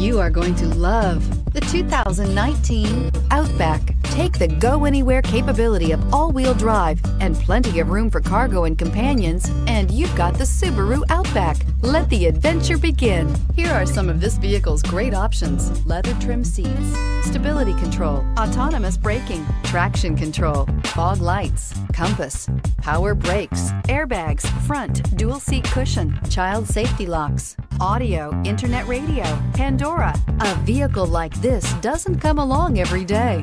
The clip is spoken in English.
You are going to love the 2019 Outback. Take the go anywhere capability of all wheel drive and plenty of room for cargo and companions, and you've got the Subaru Outback. Let the adventure begin. Here are some of this vehicle's great options leather trim seats, stability control, autonomous braking, traction control, fog lights, compass, power brakes, airbags, front, dual seat cushion, child safety locks, audio, internet radio, Pandora. A vehicle like this doesn't come along every day.